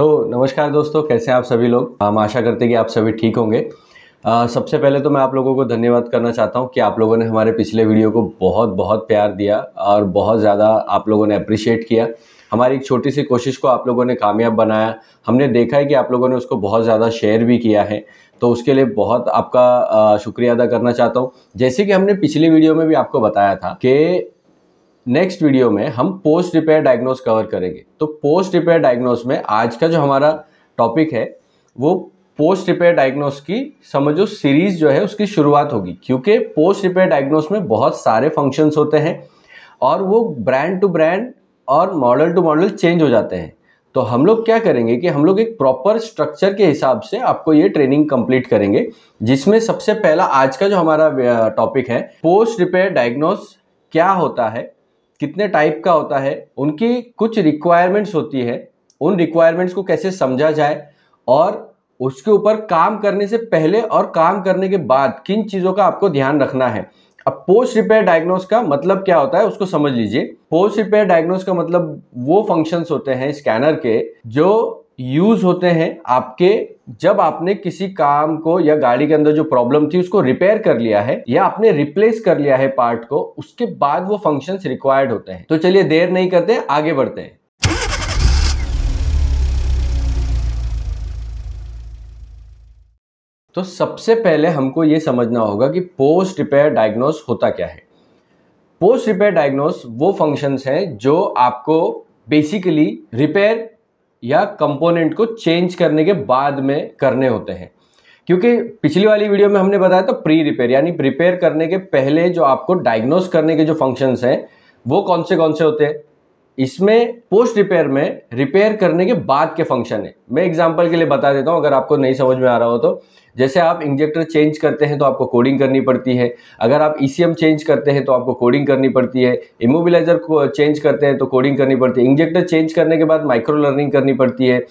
तो नमस्कार दोस्तों कैसे हैं आप सभी लोग? हम आशा करते हैं कि आप सभी ठीक होंगे। आ, सबसे पहले तो मैं आप लोगों को धन्यवाद करना चाहता हूँ कि आप लोगों ने हमारे पिछले वीडियो को बहुत बहुत प्यार दिया और बहुत ज़्यादा आप लोगों ने अप्रिशिएट किया। हमारी एक छोटी सी कोशिश को आप लोगों ने कामयाब बनाया। हमने देखा है कि आप लोगों ने उसको बहुत ज़्यादा शेयर भी किया है। तो उसके लिए बहुत आपका शुक्रिया अदा करना चाहता हूँ। जैसे कि हमने पिछली वीडियो में भी आपको बताया था कि नेक्स्ट वीडियो में हम पोस्ट रिपेयर डायग्नोस कवर करेंगे। तो पोस्ट रिपेयर डायग्नोस में आज का जो हमारा टॉपिक है, वो पोस्ट रिपेयर डायग्नोस की समझो सीरीज़ जो है उसकी शुरुआत होगी। क्योंकि पोस्ट रिपेयर डायग्नोस में बहुत सारे फ़ंक्शंस होते हैं और वो ब्रांड टू ब्रांड और मॉडल टू मॉडल चेंज हो जाते हैं। तो हम लोग क्या करेंगे कि हम लोग एक प्रॉपर स्ट्रक्चर के हिसाब से आपको ये ट्रेनिंग कंप्लीट करेंगे, जिसमें सबसे पहला आज का जो हमारा टॉपिक है पोस्ट रिपेयर डायग्नोस क्या होता है कितने टाइप का होता है, उनकी कुछ रिक्वायरमेंट्स होती है, उन रिक्वायरमेंट्स को कैसे समझा जाए और उसके ऊपर काम करने से पहले और काम करने के बाद किन चीज़ों का आपको ध्यान रखना है। अब पोस्ट रिपेयर डायग्नोस का मतलब क्या होता है, उसको समझ लीजिए। पोस्ट रिपेयर डायग्नोस का मतलब वो फ़ंक्शंस होते हैं स्कैनर के, जो यूज़ होते हैं आपके, जब आपने किसी काम को या गाड़ी के अंदर जो प्रॉब्लम थी उसको रिपेयर कर लिया है या आपने रिप्लेस कर लिया है पार्ट को, उसके बाद वो फ़ंक्शंस रिक्वायर्ड होते हैं। तो चलिए देर नहीं करते, आगे बढ़ते हैं। तो सबसे पहले हमको ये समझना होगा कि पोस्ट रिपेयर डायग्नोस होता क्या है। पोस्ट रिपेयर डायग्नोस वो फ़ंक्शंस हैं जो आपको बेसिकली रिपेयर या कंपोनेंट को चेंज करने के बाद में करने होते हैं। क्योंकि पिछली वाली वीडियो में हमने बताया था प्री रिपेयर यानी प्रिपेयर करने के पहले जो आपको डायग्नोस करने के जो फ़ंक्शंस हैं, वो कौन से कौन से होते हैं? इसमें पोस्ट रिपेयर में रिपेयर करने के बाद के फ़ंक्शन है। मैं एग्जांपल के लिए बता देता हूँ, अगर आपको नहीं समझ में आ रहा हो तो। जैसे आप इंजेक्टर चेंज करते हैं तो आपको कोडिंग करनी पड़ती है। अगर आप ईसीएम e चेंज करते हैं तो आपको कोडिंग करनी पड़ती है। इमोबिलाइजर को चेंज करते हैं तो कोडिंग करनी पड़ती है। इंजेक्टर चेंज करने के बाद माइक्रो लर्निंग करनी पड़ती है।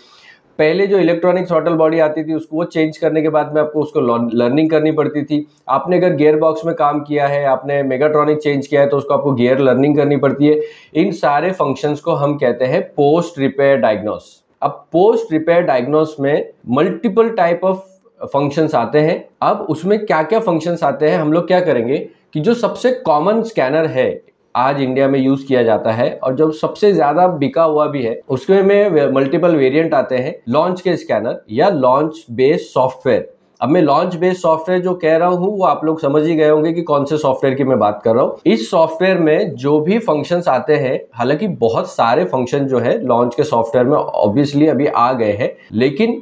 पहले जो इलेक्ट्रॉनिक थ्रॉटल बॉडी आती थी, उसको वो चेंज करने के बाद में आपको उसको लर्निंग करनी पड़ती थी। आपने अगर गियर बॉक्स में काम किया है, आपने मेगाट्रॉनिक चेंज किया है तो उसको आपको गियर लर्निंग करनी पड़ती है। इन सारे फ़ंक्शंस को हम कहते हैं पोस्ट रिपेयर डायग्नोस अब पोस्ट रिपेयर डायग्नोस में मल्टीपल टाइप ऑफ़ फ़ंक्शंस आते हैं। अब उसमें क्या क्या फ़ंक्शंस आते हैं, हम लोग क्या करेंगे कि जो सबसे कॉमन स्कैनर है आज इंडिया में यूज़ किया जाता है और जो सबसे ज़्यादा बिका हुआ भी है उसमें में मल्टीपल वेरिएंट आते हैं लॉन्च के स्कैनर या लॉन्च बेस्ड सॉफ्टवेयर अब मैं लॉन्च बेस्ड सॉफ्टवेयर जो कह रहा हूँ, वो आप लोग समझ ही गए होंगे कि कौन से सॉफ्टवेयर की मैं बात कर रहा हूँ। इस सॉफ्टवेयर में जो भी फ़ंक्शंस आते हैं, हालाँकि बहुत सारे फ़ंक्शन जो है लॉन्च के सॉफ्टवेयर में ऑब्वियसली अभी आ गए हैं, लेकिन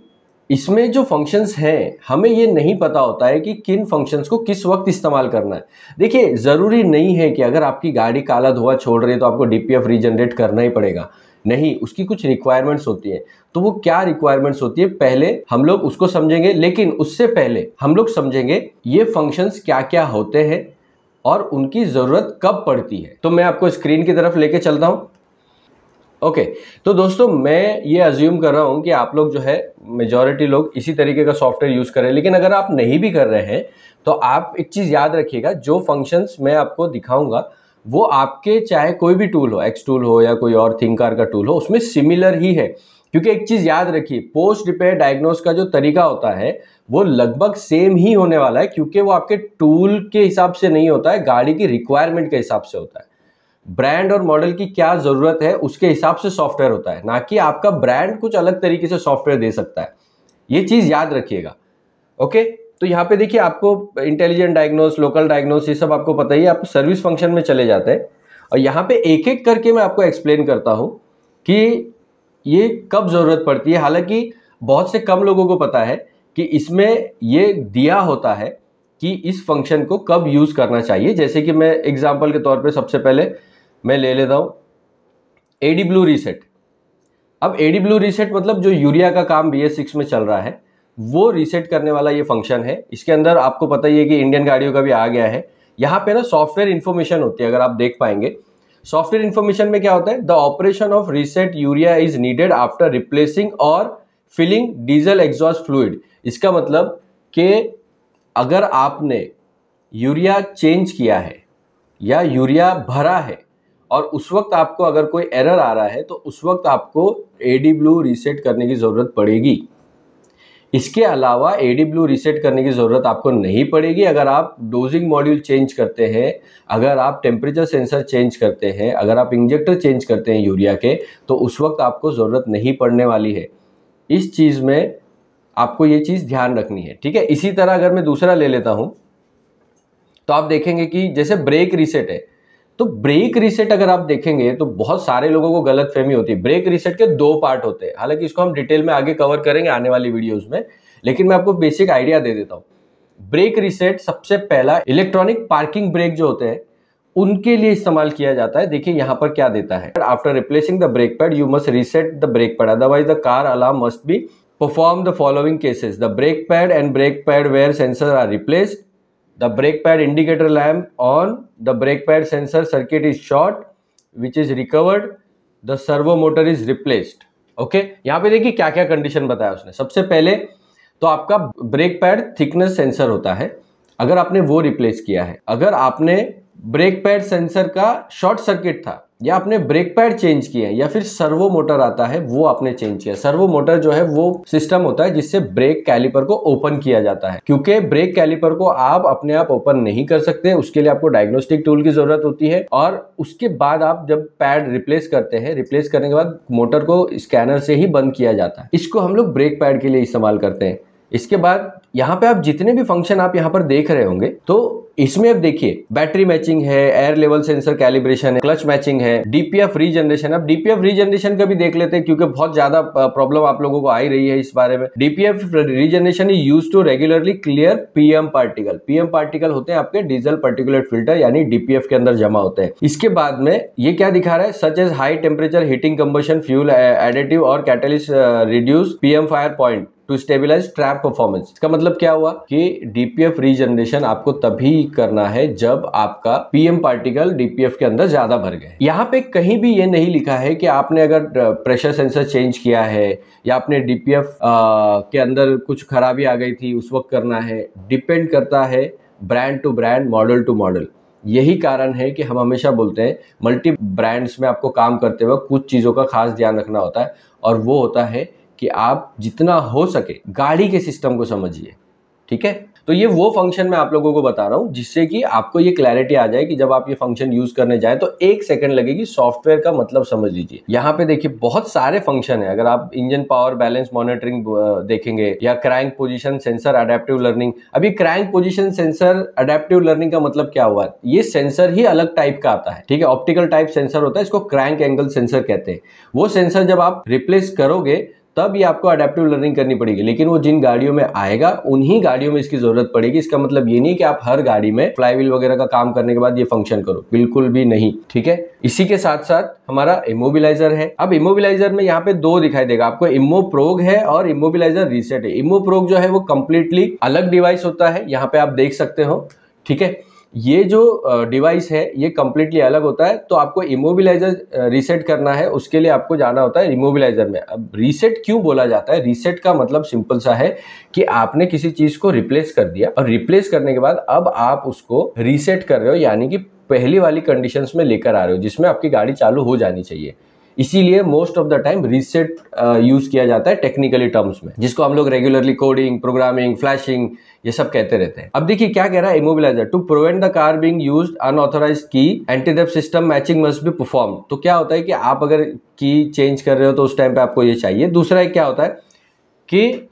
इसमें जो फ़ंक्शंस हैं हमें ये नहीं पता होता है कि किन फ़ंक्शंस को किस वक्त इस्तेमाल करना है। देखिए ज़रूरी नहीं है कि अगर आपकी गाड़ी काला धुआँ छोड़ रही है तो आपको डीपीएफ रीजनरेट करना ही पड़ेगा। नहीं उसकी कुछ रिक्वायरमेंट्स होती है। तो वो क्या रिक्वायरमेंट्स होती है? पहले हम लोग उसको समझेंगे लेकिन उससे पहले हम लोग समझेंगे ये फ़ंक्शंस क्या क्या होते हैं और उनकी ज़रूरत कब पड़ती है। तो मैं आपको स्क्रीन की तरफ़ लेके चलता हूँ। ओके okay, तो दोस्तों मैं ये अज्यूम कर रहा हूँ कि आप लोग जो है मेजॉरिटी लोग इसी तरीके का सॉफ्टवेयर यूज़ कर रहे हैं। लेकिन अगर आप नहीं भी कर रहे हैं तो आप एक चीज़ याद रखिएगा, जो फ़ंक्शंस मैं आपको दिखाऊँगा, वो आपके चाहे कोई भी टूल हो एक्स टूल हो या कोई और थिंकार का टूल हो, उसमें सिमिलर ही है। क्योंकि एक चीज़ याद रखिए पोस्ट रिपेयर डायग्नोस का जो तरीका होता है, वो लगभग सेम ही होने वाला है, क्योंकि वो आपके टूल के हिसाब से नहीं होता है, गाड़ी की रिक्वायरमेंट के हिसाब से होता है। ब्रांड और मॉडल की क्या ज़रूरत है, उसके हिसाब से सॉफ्टवेयर होता है, ना कि आपका ब्रांड कुछ अलग तरीके से सॉफ्टवेयर दे सकता है। ये चीज़ याद रखिएगा। ओके? तो यहाँ पे देखिए, आपको इंटेलिजेंट डायग्नोस लोकल डायग्नोस ये सब आपको पता ही है, आप सर्विस फ़ंक्शन में चले जाते हैं। और यहाँ पे एक एक करके मैं आपको एक्सप्लेन करता हूँ कि ये कब ज़रूरत पड़ती है। हालाँकि बहुत से कम लोगों को पता है कि इसमें ये दिया होता है कि इस फ़ंक्शन को कब यूज़ करना चाहिए। जैसे कि मैं एग्ज़ाम्पल के तौर पर सबसे पहले मैं ले लेता हूँ। एडी ब्लू रीसेट अब एडी ब्लू रीसेट मतलब जो यूरिया का काम बी सिक्स में चल रहा है, वो रीसेट करने वाला ये फ़ंक्शन है। इसके अंदर आपको पता ही है कि इंडियन गाड़ियों का भी आ गया है। यहाँ पे ना सॉफ्टवेयर इन्फॉर्मेशन होती है, अगर आप देख पाएँगे। सॉफ्टवेयर इन्फॉर्मेशन में क्या होता है? The operation of reset urea is needed after replacing और फिलिंग डीजल एग्जॉस्ट फ्लूड इसका मतलब कि अगर आपने यूरिया चेंज किया है या यूरिया भरा है और उस वक्त आपको अगर कोई एरर आ रहा है तो उस वक्त आपको ए डी ब्लू रीसेट करने की ज़रूरत पड़ेगी। इसके अलावा ए डी ब्लू रीसेट करने की ज़रूरत आपको नहीं पड़ेगी। अगर आप डोजिंग मॉड्यूल चेंज करते हैं, अगर आप टेम्परेचर सेंसर चेंज करते हैं, अगर आप इंजेक्टर चेंज करते हैं यूरिया के तो उस वक्त आपको ज़रूरत नहीं पड़ने वाली है। इस चीज़ में आपको ये चीज़ ध्यान रखनी है, ठीक है? इसी तरह अगर मैं दूसरा ले लेता हूँ तो आप देखेंगे कि जैसे ब्रेक रीसेट है तो ब्रेक रीसेट अगर आप देखेंगे तो बहुत सारे लोगों को गलत फहमी होती है। ब्रेक रीसेट के दो पार्ट होते हैं। हालाँकि इसको हम डिटेल में आगे कवर करेंगे आने वाली वीडियोस में, लेकिन मैं आपको बेसिक आइडिया दे देता हूँ। ब्रेक रीसेट सबसे पहला इलेक्ट्रॉनिक पार्किंग ब्रेक जो होते हैं, उनके लिए इस्तेमाल किया जाता है। देखिए यहाँ पर क्या देता है। After replacing the brake pad you must reset the brake pad otherwise the car alarm must be perform the following cases the brake pad and brake pad wear sensor are replaced the brake pad indicator lamp on the brake pad sensor circuit is short which is recovered the servo motor is replaced okay यहाँ पे देखिए क्या क्या condition बताया उसने। सबसे पहले तो आपका ब्रेक पैड थिकनेस सेंसर होता है। अगर आपने वो रिप्लेस किया है। अगर आपने ब्रेक पैड सेंसर का शॉर्ट सर्किट था या आपने ब्रेक पैड चेंज किया या फिर सर्वो मोटर आता है, वो आपने चेंज किया सर्वो मोटर जो है, वो सिस्टम होता है जिससे ब्रेक कैलिपर को ओपन किया जाता है। क्योंकि ब्रेक कैलिपर को आप अपने आप ओपन नहीं कर सकते, उसके लिए आपको डायग्नोस्टिक टूल की ज़रूरत होती है और उसके बाद आप जब पैड रिप्लेस करते हैं रिप्लेस करने के बाद मोटर को स्कैनर से ही बंद किया जाता है। इसको हम लोग ब्रेक पैड के लिए इस्तेमाल करते हैं। इसके बाद यहाँ पे आप जितने भी फ़ंक्शन आप यहाँ पर देख रहे होंगे तो इसमें अब देखिए बैटरी मैचिंग है एयर लेवल सेंसर कैलिब्रेशन है क्लच मैचिंग है डीपीएफ रीजनरेशन अब डीपीएफ रीजनरेशन का भी देख लेते हैं, क्योंकि बहुत ज़्यादा प्रॉब्लम आप लोगों को आई रही है इस बारे में। DPF regeneration is use to regularly clear PM particle PM particle होते हैं आपके डीजल पर्टिकुलेट फ़िल्टर यानी डीपीएफ के अंदर जमा होते हैं। इसके बाद में ये क्या दिखा रहा है? Such as high temperature heating combustion fuel additive और catalyst reduce PM fire point to stabilise trap performance इसका मतलब क्या हुआ? कि डीपीएफ रीजनरेशन आपको तभी करना है जब आपका पीएम पार्टिकल डीपीएफ के अंदर ज़्यादा भर गए। यहाँ पे कहीं भी ये नहीं लिखा है कि आपने अगर प्रेशर सेंसर चेंज किया है या आपने डीपीएफ के अंदर कुछ खराबी आ गई थी, उस वक्त करना है। डिपेंड करता है brand to brand model to model यही कारण है कि हम हमेशा बोलते हैं मल्टी ब्रांड्स में आपको काम करते वक्त कुछ चीज़ों का खास ध्यान रखना होता है और वो होता है कि आप जितना हो सके गाड़ी के सिस्टम को समझिए, ठीक है? तो ये वो फ़ंक्शन मैं आप लोगों को बता रहा हूँ, जिससे कि आपको ये क्लैरिटी आ जाए कि जब आप ये फ़ंक्शन यूज़ करने जाए तो एक सेकंड लगेगी सॉफ्टवेयर का मतलब समझ लीजिए। यहाँ पे देखिए, बहुत सारे फ़ंक्शन है। अगर आप इंजन पावर बैलेंस मॉनिटरिंग देखेंगे या crank position sensor adaptive learning अभी crank position sensor adaptive learning का मतलब क्या हुआ? ये सेंसर ही अलग टाइप का आता है, ठीक है? ऑप्टिकल टाइप सेंसर होता है, इसको क्रैंक एंगल सेंसर कहते हैं। वो सेंसर जब आप रिप्लेस करोगे तब ये आपको अडेप्टिव लर्निंग करनी पड़ेगी। लेकिन वो जिन गाड़ियों में आएगा, उन्हीं गाड़ियों में इसकी ज़रूरत पड़ेगी। इसका मतलब ये नहीं कि आप हर गाड़ी में फ्लाईव्हील वगैरह का काम करने के बाद ये फ़ंक्शन करो। बिल्कुल भी नहीं, ठीक है? इसी के साथ साथ हमारा इमोबिलाईजर है। अब इमोबिलाईजर में यहाँ पे दो दिखाई देगा। आपको इमो प्रोग है और इमोबिलाईजर रीसेट है। इमो प्रोग जो है वो कंप्लीटली अलग डिवाइस होता है। यहाँ पे आप देख सकते हो, ठीक है? ये जो डिवाइस है, ये कम्प्लीटली अलग होता है तो आपको इमोबिलाइजर रीसेट करना है, उसके लिए आपको जाना होता है इमोबिलाइजर में। अब रीसेट क्यों बोला जाता है? रीसेट का मतलब सिंपल सा है कि आपने किसी चीज़ को रिप्लेस कर दिया और रिप्लेस करने के बाद अब आप उसको रीसेट कर रहे हो, यानी कि पहली वाली कंडीशंस में लेकर आ रहे हो, जिसमें आपकी गाड़ी चालू हो जानी चाहिए। इसीलिए most of the time reset use किया जाता है टेक्निकली टर्म्स में, जिसको हम लोग रेगुलरली कोडिंग प्रोग्रामिंग फ्लैशिंग ये सब कहते रहते हैं। अब देखिए क्या कह रहा है immobilizer to prevent the car being use unauthorised की एंटीडेप सिस्टम मैचिंग मस्ट भी परफॉर्म तो क्या होता है कि आप अगर की चेंज कर रहे हो तो उस टाइम पे आपको ये चाहिए। दूसरा एक क्या होता है कि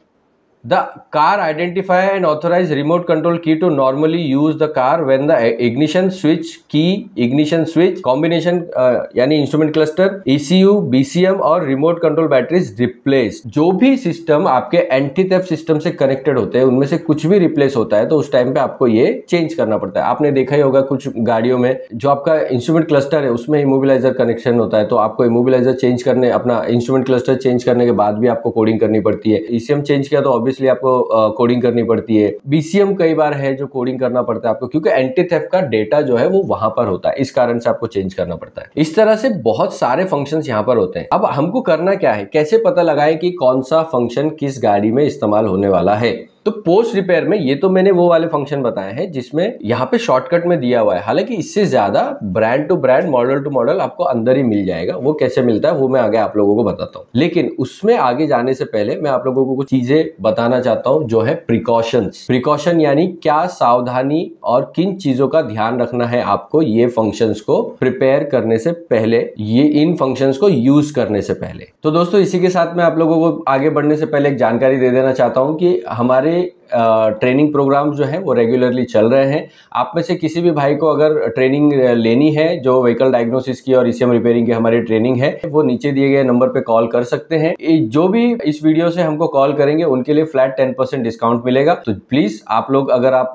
The car identify and authorize remote control key to normally use the car when the ignition switch key, ignition switch, combination uh, यानी इंस्ट्रूमेंट क्लस्टर ECU, BCM और रिमोट कंट्रोल बैटरीज रिप्लेस जो भी सिस्टम आपके anti theft system से connected होते हैं उनमें से कुछ भी रिप्लेस होता है तो उस टाइम पे आपको ये चेंज करना पड़ता है। आपने देखा ही होगा कुछ गाड़ियों में जो आपका इंस्ट्रूमेंट क्लस्टर है उसमें इमोबिलाइजर कनेक्शन होता है तो आपको इमोबिलाइजर चेंज करने अपना इंस्ट्रूमेंट क्लस्टर चेंज करने के बाद भी आपको कोडिंग करनी पड़ती है। ईसीएम e चेंज किया तो ऑब्वियसली ऑब्वियसली आपको कोडिंग करनी पड़ती है। बीसीएम कई बार है जो कोडिंग करना पड़ता है आपको, क्योंकि एंटी थेफ का डेटा जो है वो वहाँ पर होता है। इस कारण से आपको चेंज करना पड़ता है। इस तरह से बहुत सारे फ़ंक्शन यहाँ पर होते हैं। अब हमको करना क्या है? कैसे पता लगाए कि कौन सा फ़ंक्शन किस गाड़ी में इस्तेमाल होने वाला है? तो पोस्ट रिपेयर में ये तो मैंने वो वाले फ़ंक्शन बताए हैं, जिसमें यहाँ पे शॉर्टकट में दिया हुआ है। हालाँकि इससे ज़्यादा brand to brand model to model आपको अंदर ही मिल जाएगा। वो कैसे मिलता है, वो मैं आगे आप लोगों को बताता हूँ। लेकिन उसमें आगे जाने से पहले मैं आप लोगों को कुछ चीज़ें बताना चाहता हूँ, जो है प्रिकॉशन प्रिकॉशन यानी क्या सावधानी और किन चीज़ों का ध्यान रखना है आपको ये फ़ंक्शन को प्रिपेयर करने से पहले, ये इन फ़ंक्शन को यूज़ करने से पहले। तो दोस्तों, इसी के साथ मैं आप लोगों को आगे बढ़ने से पहले एक जानकारी दे देना चाहता हूँ कि हमारे ट्रेनिंग प्रोग्राम जो है वो रेगुलरली चल रहे हैं। आप में से किसी भी भाई को अगर ट्रेनिंग लेनी है, जो व्हीकल डायग्नोसिस की और ईसीएम रिपेयरिंग की हमारी ट्रेनिंग है, वो नीचे दिए गए नंबर पे कॉल कर सकते हैं। जो भी इस वीडियो से हमको कॉल करेंगे, उनके लिए फ्लैट टेन परसेंट डिस्काउंट मिलेगा। तो प्लीज़ आप लोग अगर आप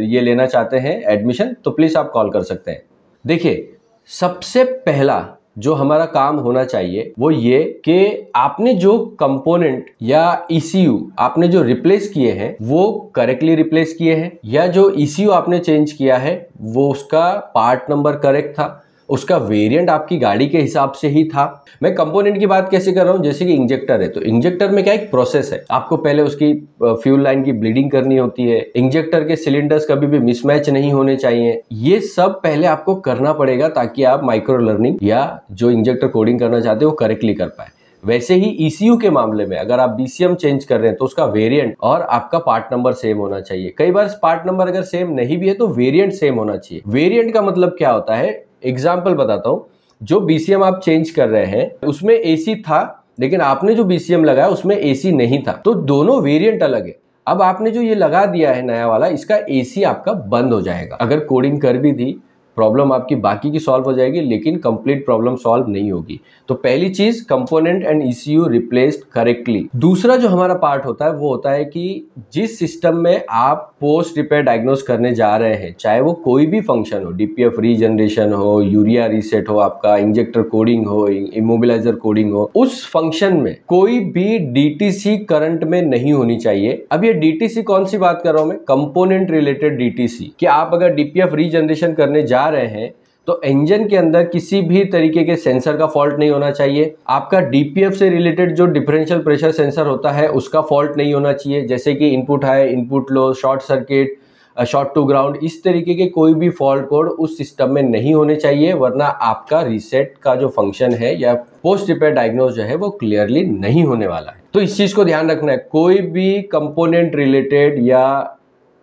ये लेना चाहते हैं एडमिशन तो प्लीज़ आप कॉल कर सकते हैं। देखिए, सबसे पहला जो हमारा काम होना चाहिए, वो ये कि आपने जो कंपोनेंट या ईसीयू e आपने जो रिप्लेस किए हैं, वो करेक्टली रिप्लेस किए हैं, या जो ईसीयू e आपने चेंज किया है, वो उसका पार्ट नंबर करेक्ट था। उसका वेरिएंट आपकी गाड़ी के हिसाब से ही था। मैं कंपोनेंट की बात कैसे कर रहा हूँ? जैसे कि इंजेक्टर है तो इंजेक्टर में क्या एक प्रोसेस है? आपको पहले उसकी फ्यूल लाइन की ब्लीडिंग करनी होती है। इंजेक्टर के सिलेंडर्स कभी भी मिसमैच नहीं होने चाहिए। ये सब पहले आपको करना पड़ेगा ताकि आप माइक्रो लर्निंग या जो इंजेक्टर कोडिंग करना चाहते हो, वो करेक्टली कर पाए। वैसे ही ECU के मामले में अगर आप BCM चेंज कर रहे हैं तो उसका वेरिएंट और आपका पार्ट नंबर सेम होना चाहिए। कई बार पार्ट नंबर अगर सेम नहीं भी है तो वेरिएंट सेम होना चाहिए। वेरिएंट का मतलब क्या होता है? एग्ज़ाम्पल बताता हूँ। जो बीसीएम आप चेंज कर रहे हैं, उसमें एसी था, लेकिन आपने जो बीसीएम लगाया, उसमें एसी नहीं था। तो दोनों वेरियंट अलग है। अब आपने जो ये लगा दिया है नया वाला, इसका एसी आपका बंद हो जाएगा। अगर कोडिंग कर भी दी प्रॉब्लम आपकी बाकी की सॉल्व हो जाएगी, लेकिन कंप्लीट प्रॉब्लम सॉल्व नहीं होगी। तो पहली चीज़, component and ECU replaced correctly. दूसरा जो हमारा पार्ट होता है, वो होता है कि जिस सिस्टम में आप पोस्ट रिपेयर डायग्नोस करने जा रहे हैं, चाहे वो कोई भी फ़ंक्शन हो, डीपीएफ रीजनरेशन हो, यूरिया रीसेट हो आपका, इंजेक्टर कोडिंग हो इमोबिलाइजर कोडिंग हो, उस फ़ंक्शन में कोई भी डीटीसी करंट में नहीं होनी चाहिए। अब ये डीटीसी कौन सी बात कर रहा हूँ मैं? Component related DTC. कि आप अगर डीपीएफ रीजनरेशन करने जा रहे हैं तो इंजन के अंदर किसी भी तरीके के सेंसर का फॉल्ट नहीं होना चाहिए। आपका डीपीएफ से रिलेटेड जो डिफरेंशियल प्रेशर सेंसर होता है, उसका फॉल्ट नहीं होना चाहिए। जैसे कि input high input low short circuit short to ground इस तरीके के कोई भी फॉल्ट कोड उस सिस्टम में नहीं होने चाहिए, वरना आपका रीसेट का जो फ़ंक्शन है या पोस्ट रिपेयर डायग्नोज जो है, वो क्लियरली नहीं होने वाला है। तो इस चीज़ को ध्यान रखना है। कोई भी कंपोनेंट रिलेटेड या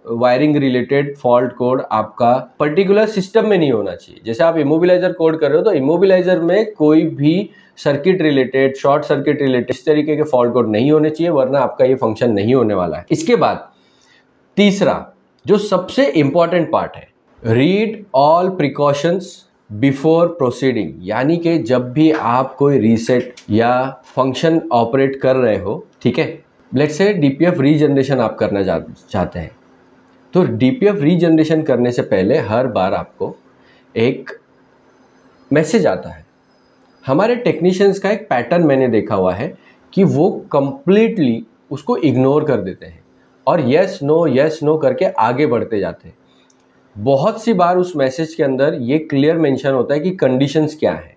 वायरिंग रिलेटेड फॉल्ट कोड आपका पर्टिकुलर सिस्टम में नहीं होना चाहिए। जैसे आप इमोबिलाइजर कोड कर रहे हो तो इमोबिलाइजर में कोई भी circuit related short circuit related इस तरीके के फॉल्ट कोड नहीं होने चाहिए, वरना आपका ये फ़ंक्शन नहीं होने वाला है। इसके बाद तीसरा, जो सबसे इंपॉर्टेंट पार्ट है read all precautions before proceeding यानी कि जब भी आप कोई रीसेट या फ़ंक्शन ऑपरेट कर रहे हो, ठीक है? लेट से डीपीएफ रीजनरेशन आप करना चाहते हैं। तो डीपीएफ रीजनरेशन करने से पहले हर बार आपको एक मैसेज आता है। हमारे टेक्नीशियंस का एक पैटर्न मैंने देखा हुआ है कि वो कंप्लीटली उसको इग्नोर कर देते हैं और यस नो यस नो करके आगे बढ़ते जाते हैं। बहुत सी बार उस मैसेज के अंदर ये क्लियर मेंशन होता है कि कंडीशंस क्या हैं।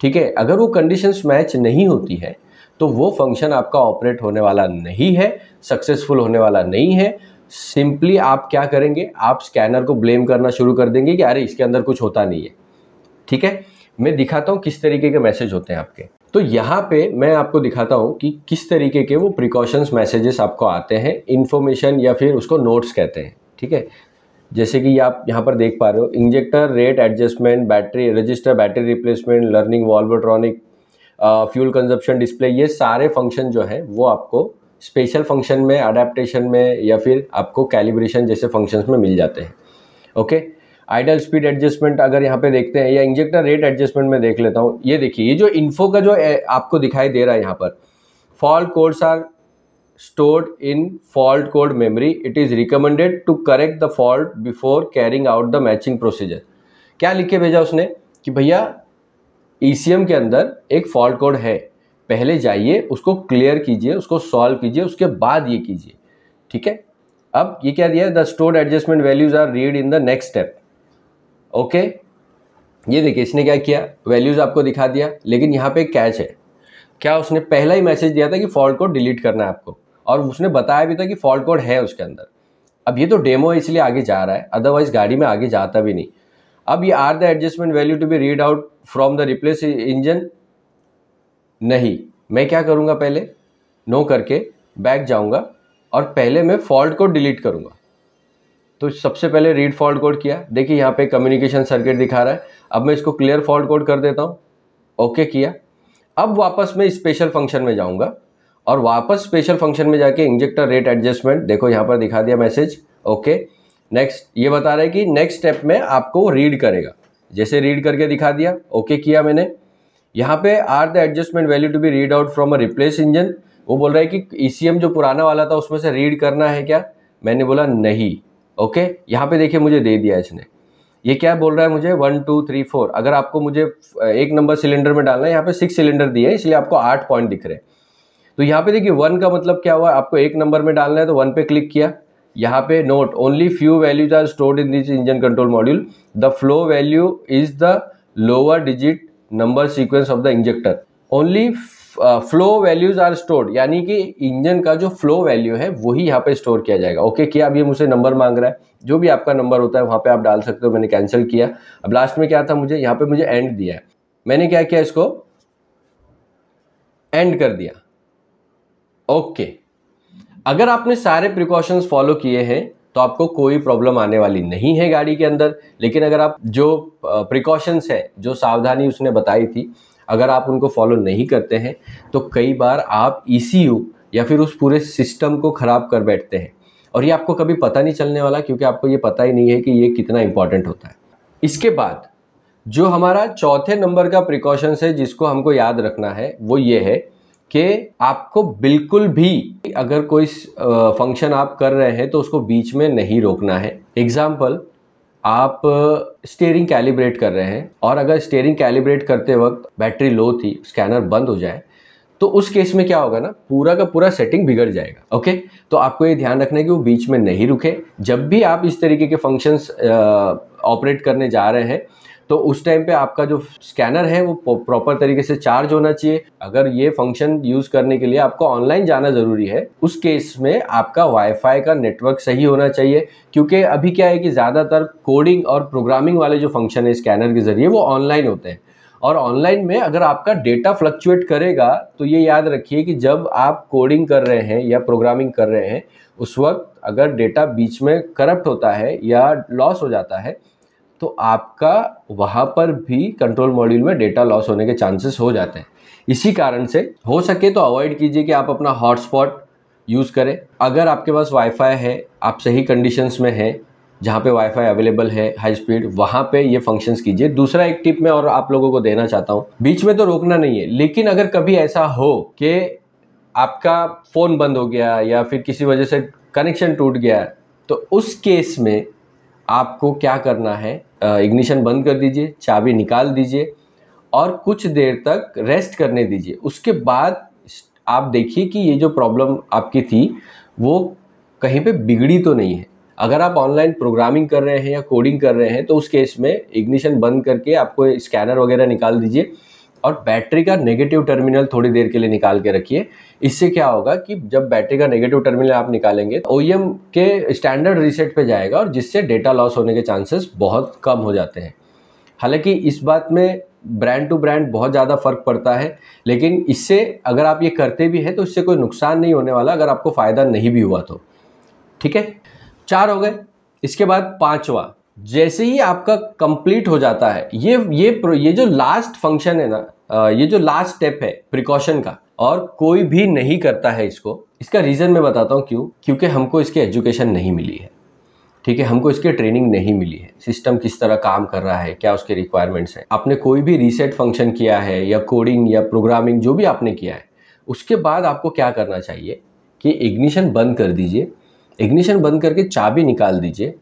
ठीक है, अगर वो कंडीशंस मैच नहीं होती है तो वो फ़ंक्शन आपका ऑपरेट होने वाला नहीं है सक्सेसफुल होने वाला नहीं है सिंपली आप क्या करेंगे, आप स्कैनर को ब्लेम करना शुरू कर देंगे कि अरे इसके अंदर कुछ होता नहीं है। ठीक है? मैं दिखाता हूँ किस तरीके के मैसेज होते हैं आपके। तो यहाँ पे मैं आपको दिखाता हूँ कि किस तरीके के वो प्रिकॉशंस मैसेजेस आपको आते हैं इन्फॉर्मेशन या फिर उसको नोट्स कहते हैं। ठीक है? जैसे कि आप यहाँ पर देख पा रहे हो injector rate adjustment battery register battery replacement learning Valvetronic fuel consumption display ये सारे फ़ंक्शन जो है, वो आपको स्पेशल फ़ंक्शन में अडेप्टेशन में या फिर आपको कैलिब्रेशन जैसे फ़ंक्शंस में मिल जाते हैं। ओके? आइडल स्पीड एडजस्टमेंट अगर यहाँ पे देखते हैं या इंजेक्टर रेट एडजस्टमेंट में देख लेता हूँ। ये देखिए, ये जो इन्फो का जो आपको दिखाई दे रहा है यहाँ पर fault codes are stored in fault code memory. It is recommended to correct the fault before carrying out the matching procedure. क्या लिख के भेजा उसने? कि भैया ईसीएम के अंदर एक फॉल्ट कोड है। पहले जाइए, उसको क्लियर कीजिए, उसको सॉल्व कीजिए, उसके बाद ये कीजिए। ठीक है? अब ये क्या दिया है? The stored adjustment values are read in the next step okay ये देखिए, इसने क्या किया? वैल्यूज़ आपको दिखा दिया, लेकिन यहाँ पे कैच है। क्या उसने पहला ही मैसेज दिया था कि फॉल्ट कोड डिलीट करना है आपको? और उसने बताया भी था कि फॉल्ट कोड है उसके अंदर। अब ये तो डेमो है, इसलिए आगे जा रहा है अदरवाइज़ गाड़ी में आगे जाता भी नहीं। अब ये are the adjustment value to be read out from the replace engine नहीं, मैं क्या करूँगा पहले? नो करके बैक जाऊँगा और पहले मैं फॉल्ट कोड डिलीट करूँगा। तो सबसे पहले रीड फॉल्ट कोड किया। देखिए यहाँ पे कम्युनिकेशन सर्किट दिखा रहा है। अब मैं इसको क्लियर फॉल्ट कोड कर देता हूँ। ओके किया। अब वापस मैं स्पेशल फ़ंक्शन में जाऊँगा और वापस स्पेशल फ़ंक्शन में जाके इंजेक्टर रेट एडजस्टमेंट देखो यहाँ पर दिखा दिया मैसेज ओके नेक्स्ट ये बता रहा है कि नेक्स्ट स्टेप में आपको रीड करेगा। जैसे रीड करके दिखा दिया। ओके किया मैंने। यहाँ पे are the adjustment value to be read out from a replace engine वो बोल रहा है कि ई e जो पुराना वाला था, उसमें से रीड करना है क्या? मैंने बोला, नहीं। ओके यहाँ पे देखिए मुझे दे दिया इसने। ये क्या बोल रहा है मुझे? वन टू थ्री फोर अगर आपको मुझे एक नंबर सिलेंडर में डालना है, यहाँ पे सिक्स सिलेंडर दिए इसलिए आपको आठ पॉइंट दिख रहे हैं। तो यहाँ पे देखिए वन का मतलब क्या हुआ? आपको एक नंबर में डालना है तो वन पे क्लिक किया। यहाँ पे note only few values are stored in this engine control module the flow value is the lower digit number sequence of the injector only flow values are stored यानी कि इंजन का जो flow value है वही यहाँ पे store किया जाएगा। ओके okay, क्या अब ये मुझसे नंबर मांग रहा है? जो भी आपका नंबर होता है वहाँ पे आप डाल सकते हो। मैंने कैंसिल किया। अब लास्ट में क्या था मुझे? यहाँ पे मुझे एंड दिया है। मैंने क्या किया इसको? एंड कर दिया। Okay okay. अगर आपने सारे प्रिकॉशंस फॉलो किए हैं तो आपको कोई प्रॉब्लम आने वाली नहीं है गाड़ी के अंदर। लेकिन अगर आप जो प्रिकॉशंस है, जो सावधानी उसने बताई थी, अगर आप उनको फॉलो नहीं करते हैं तो कई बार आप ई e या फिर उस पूरे सिस्टम को ख़राब कर बैठते हैं। और ये आपको कभी पता नहीं चलने वाला, क्योंकि आपको ये पता ही नहीं है कि ये कितना इंपॉर्टेंट होता है। इसके बाद, जो हमारा चौथे नंबर का प्रिकॉशंस है, जिसको हमको याद रखना है, वो ये है कि आपको बिल्कुल भी अगर कोई फ़ंक्शन आप कर रहे हैं तो उसको बीच में नहीं रोकना है। एग्ज़ाम्पल आप स्टेयरिंग कैलिब्रेट कर रहे हैं और अगर स्टेयरिंग कैलिब्रेट करते वक्त बैटरी लो थी स्कैनर बंद हो जाए तो उस केस में क्या होगा ना, पूरा का पूरा सेटिंग बिगड़ जाएगा ओके तो आपको ये ध्यान रखना है कि वो बीच में नहीं रुके। जब भी आप इस तरीके के फ़ंक्शंस ऑपरेट करने जा रहे हैं तो उस टाइम पे आपका जो स्कैनर है, वो प्रॉपर तरीके से चार्ज होना चाहिए। अगर ये फ़ंक्शन यूज़ करने के लिए आपको ऑनलाइन जाना ज़रूरी है, उस केस में आपका वाईफाई का नेटवर्क सही होना चाहिए। क्योंकि अभी क्या है कि ज़्यादातर कोडिंग और प्रोग्रामिंग वाले जो फ़ंक्शन है स्कैनर के ज़रिए, वो ऑनलाइन होते हैं। और ऑनलाइन में अगर आपका डेटा फ्लक्चुएट करेगा तो ये याद रखिए कि जब आप कोडिंग कर रहे हैं या प्रोग्रामिंग कर रहे हैं, उस वक्त अगर डेटा बीच में करप्ट होता है या लॉस हो जाता है तो आपका वहाँ पर भी कंट्रोल मॉड्यूल में डेटा लॉस होने के चांसेस हो जाते हैं। इसी कारण से हो सके तो अवॉइड कीजिए कि आप अपना हॉटस्पॉट यूज़ करें। अगर आपके पास वाईफाई है, आप सही कंडीशंस में हैं, जहाँ पे वाईफाई अवेलेबल है हाई स्पीड वहाँ पे ये फ़ंक्शंस कीजिए। दूसरा एक टिप मैं और आप लोगों को देना चाहता हूँ, बीच में तो रोकना नहीं है, लेकिन अगर कभी ऐसा हो कि आपका फ़ोन बंद हो गया या फिर किसी वजह से कनेक्शन टूट गया तो उस केस में आपको क्या करना है? इग्निशन बंद कर दीजिए, चाबी निकाल दीजिए और कुछ देर तक रेस्ट करने दीजिए। उसके बाद आप देखिए कि ये जो प्रॉब्लम आपकी थी, वो कहीं पे बिगड़ी तो नहीं है। अगर आप ऑनलाइन प्रोग्रामिंग कर रहे हैं या कोडिंग कर रहे हैं तो उस केस में इग्निशन बंद करके आपको स्कैनर वगैरह निकाल दीजिए। और बैटरी का नेगेटिव टर्मिनल थोड़ी देर के लिए निकाल के रखिए। इससे क्या होगा कि जब बैटरी का नेगेटिव टर्मिनल आप निकालेंगे तो ओ e के स्टैंडर्ड रीसेट पे जाएगा और जिससे डेटा लॉस होने के चांसेस बहुत कम हो जाते हैं। हालाँकि इस बात में ब्रांड टू ब्रांड बहुत ज़्यादा फ़र्क पड़ता है, लेकिन इससे अगर आप ये करते भी हैं तो इससे कोई नुकसान नहीं होने वाला अगर आपको फ़ायदा नहीं भी हुआ तो। ठीक है? चार हो गए। इसके बाद पांचवा। जैसे ही आपका कंप्लीट हो जाता है, ये ये ये जो लास्ट फ़ंक्शन है ना ये जो लास्ट स्टेप है प्रिकॉशन का, और कोई भी नहीं करता है इसको, इसका रीज़न मैं बताता हूँ क्यों? क्योंकि हमको इसकी एजुकेशन नहीं मिली है। ठीक है, हमको इसकी ट्रेनिंग नहीं मिली है। सिस्टम किस तरह काम कर रहा है, क्या उसके रिक्वायरमेंट्स हैं? आपने कोई भी रीसेट फ़ंक्शन किया है, या कोडिंग या प्रोग्रामिंग जो भी आपने किया है, उसके बाद आपको क्या करना चाहिए? कि इग्निशन बंद कर दीजिए। इग्निशन बंद करके चाबी निकाल दीजिए।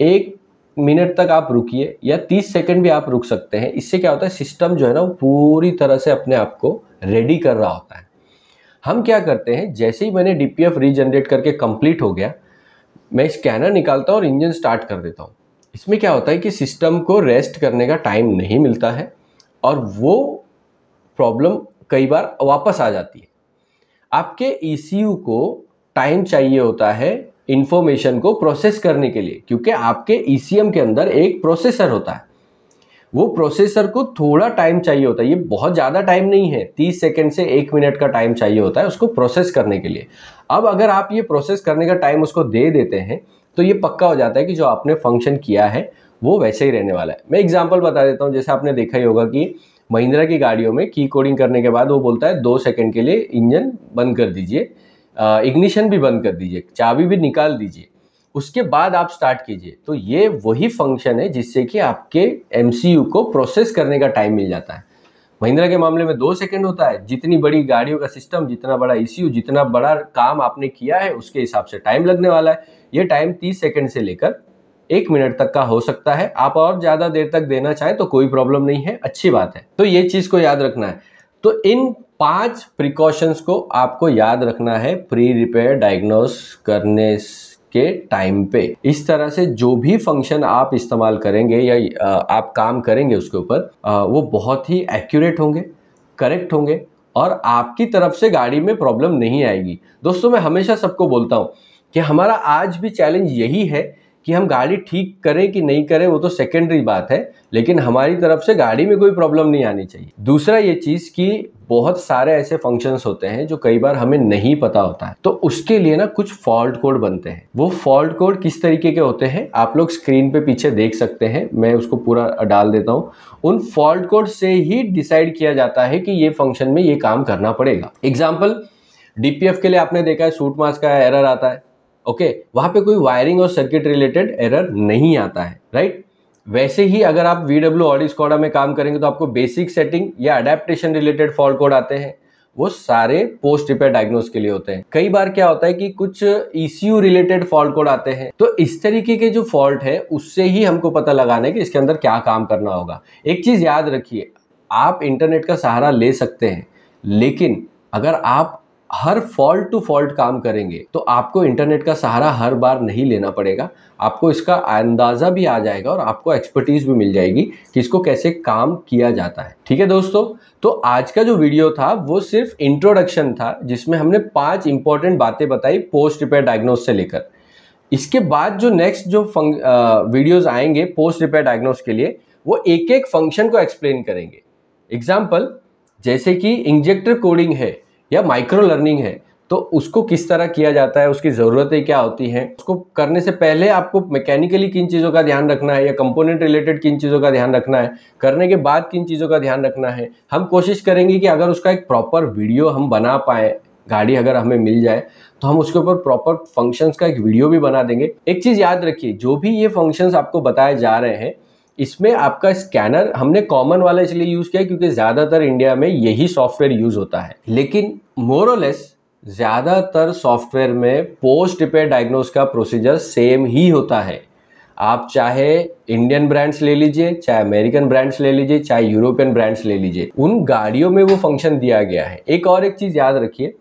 एक मिनट तक आप रुकिए या 30 सेकंड भी आप रुक सकते हैं। इससे क्या होता है, सिस्टम जो है ना, वो पूरी तरह से अपने आप को रेडी कर रहा होता है। हम क्या करते हैं, जैसे ही मैंने डीपीएफ रीजनरेट करके कंप्लीट हो गया, मैं स्कैनर निकालता हूँ और इंजन स्टार्ट कर देता हूँ। इसमें क्या होता है कि सिस्टम को रेस्ट करने का टाइम नहीं मिलता है और वो प्रॉब्लम कई बार वापस आ जाती है। आपके ई e को टाइम चाहिए होता है इंफॉर्मेशन को प्रोसेस करने के लिए, क्योंकि आपके ईसीएम के अंदर एक प्रोसेसर होता है। वो प्रोसेसर को थोड़ा टाइम चाहिए होता है। ये बहुत ज़्यादा टाइम नहीं है। तीस सेकेंड से एक मिनट का टाइम चाहिए होता है उसको प्रोसेस करने के लिए। अब अगर आप ये प्रोसेस करने का टाइम उसको दे देते हैं तो ये पक्का हो जाता है कि जो आपने फ़ंक्शन किया है, वो वैसे ही रहने वाला है। मैं एग्ज़ाम्पल बता देता हूँ। जैसे आपने देखा ही होगा कि महिंद्रा की गाड़ियों में की कोडिंग करने के बाद वो बोलता है, दो सेकेंड के लिए इंजन बंद कर दीजिए। इग्निशन भी बंद कर दीजिए, चाबी भी निकाल दीजिए, उसके बाद आप स्टार्ट कीजिए। तो ये वही फ़ंक्शन है जिससे कि आपके एमसीयू को प्रोसेस करने का टाइम मिल जाता है। महिंद्रा के मामले में दो सेकंड होता है। जितनी बड़ी गाड़ियों का सिस्टम जितना बड़ा इश्यू जितना बड़ा काम आपने किया है, उसके हिसाब से टाइम लगने वाला है। ये टाइम तीस सेकंड से लेकर एक मिनट तक का हो सकता है। आप और ज़्यादा देर तक देना चाहें तो कोई प्रॉब्लम नहीं है। अच्छी बात है। तो ये चीज़ को याद रखना है। तो इन पाँच प्रिकॉशंस को आपको याद रखना है प्री रिपेयर डायग्नोस करने के टाइम पे। इस तरह से जो भी फ़ंक्शन आप इस्तेमाल करेंगे या आप काम करेंगे उसके ऊपर वो बहुत ही एक्यूरेट होंगे करेक्ट होंगे और आपकी तरफ़ से गाड़ी में प्रॉब्लम नहीं आएगी। दोस्तों, मैं हमेशा सबको बोलता हूँ कि हमारा आज भी चैलेंज यही है कि हम गाड़ी ठीक करें कि नहीं करें, वो तो सेकेंडरी बात है, लेकिन हमारी तरफ़ से गाड़ी में कोई प्रॉब्लम नहीं आनी चाहिए। दूसरा ये चीज़ कि बहुत सारे ऐसे फ़ंक्शंस होते हैं जो कई बार हमें नहीं पता होता है। तो उसके लिए ना कुछ फॉल्ट कोड बनते हैं। वो फॉल्ट कोड किस तरीके के होते हैं, आप लोग स्क्रीन पे पीछे देख सकते हैं, मैं उसको पूरा डाल देता हूँ। उन फॉल्ट कोड से ही डिसाइड किया जाता है कि ये फ़ंक्शन में ये काम करना पड़ेगा। एग्ज़ाम्पल डीपीएफ के लिए आपने देखा है सूट मास का एरर आता है। ओके, वहाँ पे कोई वायरिंग और सर्किट रिलेटेड एरर नहीं आता है राइट वैसे ही अगर आप वी डब्ल्यू ऑडी स्कॉडा में काम करेंगे तो आपको बेसिक सेटिंग या अडेप्टेशन रिलेटेड फॉल्ट कोड आते हैं। वो सारे पोस्ट रिपेयर डायग्नोस के लिए होते हैं। कई बार क्या होता है कि कुछ ईसीयू रिलेटेड फॉल्ट कोड आते हैं। तो इस तरीके के जो फॉल्ट है, उससे ही हमको पता लगाना है कि इसके अंदर क्या काम करना होगा। एक चीज़ याद रखिए, आप इंटरनेट का सहारा ले सकते हैं, लेकिन अगर आप हर फॉल्ट टू फॉल्ट काम करेंगे तो आपको इंटरनेट का सहारा हर बार नहीं लेना पड़ेगा। आपको इसका अंदाज़ा भी आ जाएगा और आपको एक्सपर्टीज भी मिल जाएगी कि इसको कैसे काम किया जाता है। ठीक है दोस्तों? तो आज का जो वीडियो था, वो सिर्फ़ इंट्रोडक्शन था, जिसमें हमने पाँच इंपॉर्टेंट बातें बताई पोस्ट रिपेयर डायग्नोस से लेकर। इसके बाद जो नेक्स्ट जो वीडियोज़ आएँगे पोस्ट रिपेयर डायग्नोस के लिए, वो एक एक फ़ंक्शन को एक्सप्लेन करेंगे। एग्ज़ाम्पल जैसे कि इंजेक्टर कोडिंग है। या माइक्रो लर्निंग है तो उसको किस तरह किया जाता है, उसकी ज़रूरतें क्या होती हैं? उसको करने से पहले आपको मैकेनिकली किन चीज़ों का ध्यान रखना है या कंपोनेंट रिलेटेड किन चीज़ों का ध्यान रखना है? करने के बाद किन चीज़ों का ध्यान रखना है? हम कोशिश करेंगे कि अगर उसका एक प्रॉपर वीडियो हम बना पाए, गाड़ी अगर हमें मिल जाए तो हम उसके ऊपर प्रॉपर फ़ंक्शंस का एक वीडियो भी बना देंगे। एक चीज़ याद रखिए, जो भी ये फ़ंक्शंस आपको बताए जा रहे हैं इसमें आपका स्कैनर, हमने कॉमन वाला इसलिए यूज़ किया क्योंकि ज़्यादातर इंडिया में यही सॉफ्टवेयर यूज़ होता है। लेकिन मोरलेस ज़्यादातर सॉफ्टवेयर में पोस्ट रिपेयर डायग्नोस का प्रोसीजर सेम ही होता है। आप चाहे इंडियन ब्रांड्स ले लीजिए, चाहे अमेरिकन ब्रांड्स ले लीजिए, चाहे यूरोपियन ब्रांड्स ले लीजिए, उन गाड़ियों में वो फ़ंक्शन दिया गया है। एक और एक चीज़ याद रखिए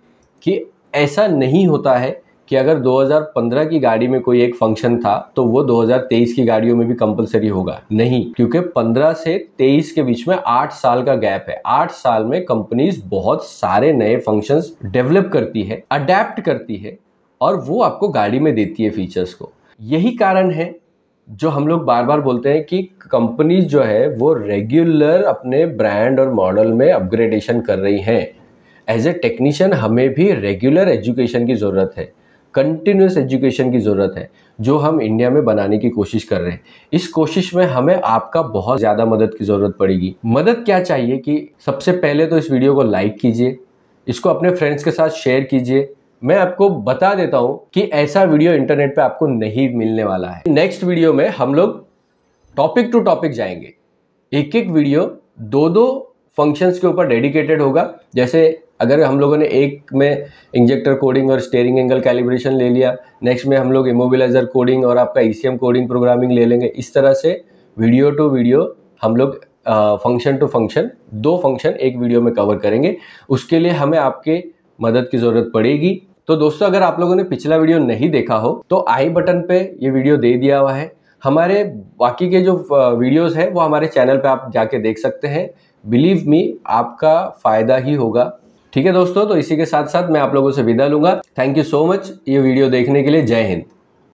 कि ऐसा नहीं होता है कि अगर 2015 की गाड़ी में कोई एक फ़ंक्शन था तो वो 2023 की गाड़ियों में भी कंपलसरी होगा। नहीं, क्योंकि 15 से 23 के बीच में 8 साल का गैप है। 8 साल में कंपनीज़ बहुत सारे नए फ़ंक्शंस डेवलप करती है अडेप्ट करती है, और वो आपको गाड़ी में देती है फीचर्स को। यही कारण है जो हम लोग बार बार बोलते हैं कि कंपनीज़ जो है, वो रेगुलर अपने ब्रांड और मॉडल में अपग्रेडेशन कर रही हैं। एज ए टेक्नीशियन हमें भी रेगुलर एजुकेशन की ज़रूरत है। कंटिन्यूस एजुकेशन की ज़रूरत है, जो हम इंडिया में बनाने की कोशिश कर रहे हैं। इस कोशिश में हमें आपका बहुत ज़्यादा मदद की ज़रूरत पड़ेगी। मदद क्या चाहिए कि सबसे पहले तो इस वीडियो को लाइक कीजिए, इसको अपने फ्रेंड्स के साथ शेयर कीजिए। मैं आपको बता देता हूँ कि ऐसा वीडियो इंटरनेट पे आपको नहीं मिलने वाला है। नेक्स्ट वीडियो में हम लोग टॉपिक टू टॉपिक जाएँगे। एक एक वीडियो दो दो फ़ंक्शंस के ऊपर डेडिकेटेड होगा। जैसे अगर हम लोगों ने एक में इंजेक्टर कोडिंग और स्टेयरिंग एंगल कैलिब्रेशन ले लिया नेक्स्ट में हम लोग इमोबिलाइजर कोडिंग और आपका ई कोडिंग प्रोग्रामिंग ले लेंगे। इस तरह से वीडियो टू वीडियो हम लोग फ़ंक्शन टू फ़ंक्शन दो फ़ंक्शन एक वीडियो में कवर करेंगे। उसके लिए हमें आपके मदद की ज़रूरत पड़ेगी। तो दोस्तों, अगर आप लोगों ने पिछला वीडियो नहीं देखा हो तो आई बटन पे ये वीडियो दे दिया हुआ है। हमारे बाकी के जो वीडियोस हैं, वो हमारे चैनल पे आप जाके देख सकते हैं। बिलीव मी, आपका फ़ायदा ही होगा। ठीक है दोस्तों तो इसी के साथ साथ मैं आप लोगों से विदा लूँगा। थैंक यू सो मच ये वीडियो देखने के लिए जय हिंद।